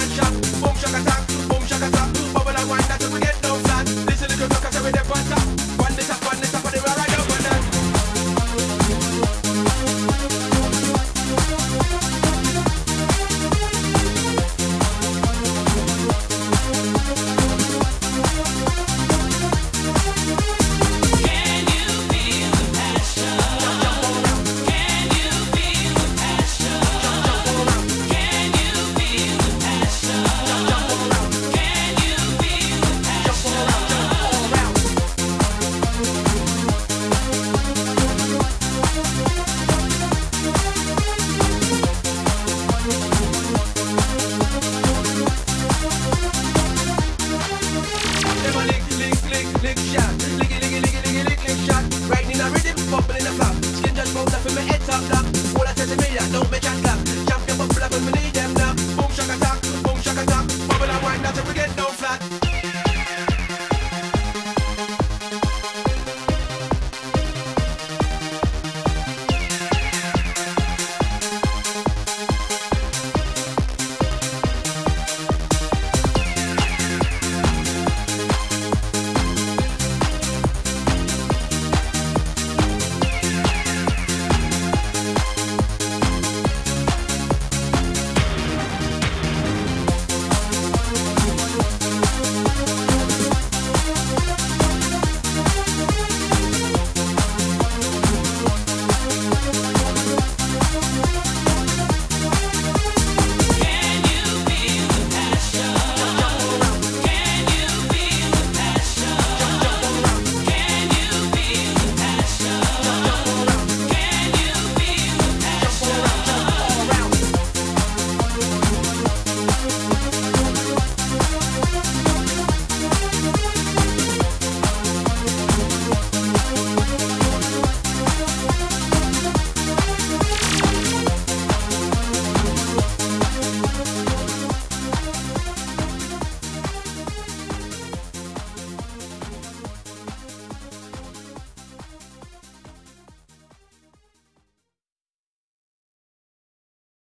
and shock, boom shock attack, boom